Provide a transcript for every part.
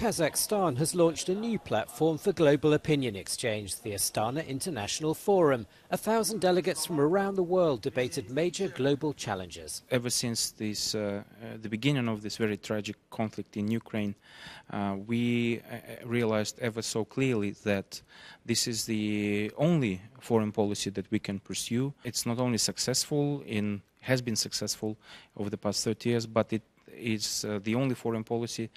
Kazakhstan has launched a new platform for global opinion exchange, the Astana International Forum. A thousand delegates from around the world debated major global challenges. Ever since this, uh, uh, the beginning of this very tragic conflict in Ukraine, uh, we uh, realized ever so clearly that this is the only foreign policy that we can pursue. It's not only successful in has been successful over the past 30 years, but it is uh, the only foreign policy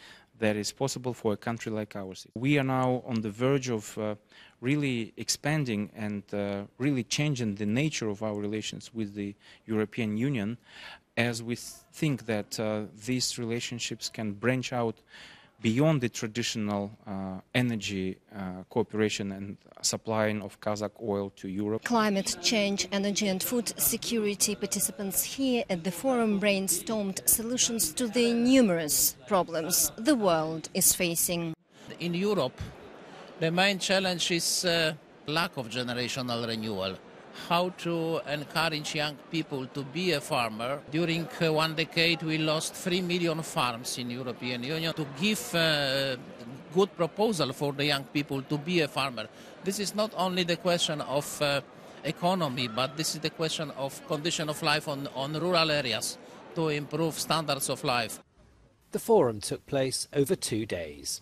that is possible for a country like ours. We are now on the verge of uh, really expanding and uh, really changing the nature of our relations with the European Union as we think that uh, these relationships can branch out beyond the traditional uh, energy uh, cooperation and supplying of Kazakh oil to Europe. Climate change, energy and food security participants here at the forum brainstormed solutions to the numerous problems the world is facing. In Europe, the main challenge is uh, lack of generational renewal how to encourage young people to be a farmer. During uh, one decade, we lost 3 million farms in European Union to give uh, good proposal for the young people to be a farmer. This is not only the question of uh, economy, but this is the question of condition of life on, on rural areas to improve standards of life. The forum took place over two days.